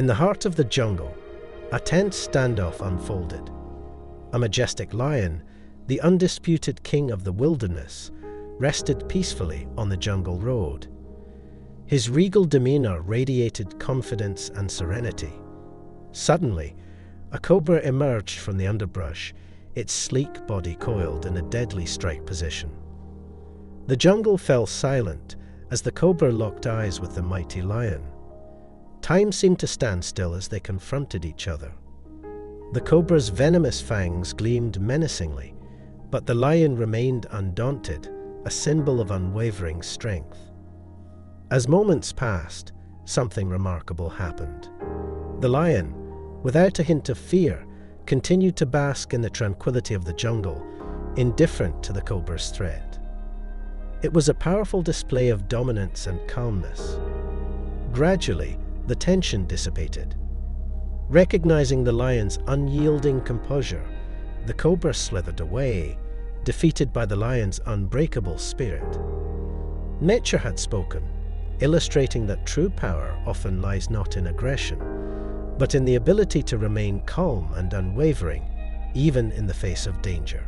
In the heart of the jungle, a tense standoff unfolded. A majestic lion, the undisputed king of the wilderness, rested peacefully on the jungle road. His regal demeanor radiated confidence and serenity. Suddenly, a cobra emerged from the underbrush, its sleek body coiled in a deadly strike position. The jungle fell silent as the cobra locked eyes with the mighty lion. Time seemed to stand still as they confronted each other. The cobra's venomous fangs gleamed menacingly, but the lion remained undaunted, a symbol of unwavering strength. As moments passed, something remarkable happened. The lion, without a hint of fear, continued to bask in the tranquility of the jungle, indifferent to the cobra's threat. It was a powerful display of dominance and calmness. Gradually, the tension dissipated. Recognizing the lion's unyielding composure, the cobra slithered away, defeated by the lion's unbreakable spirit. Nature had spoken, illustrating that true power often lies not in aggression, but in the ability to remain calm and unwavering, even in the face of danger.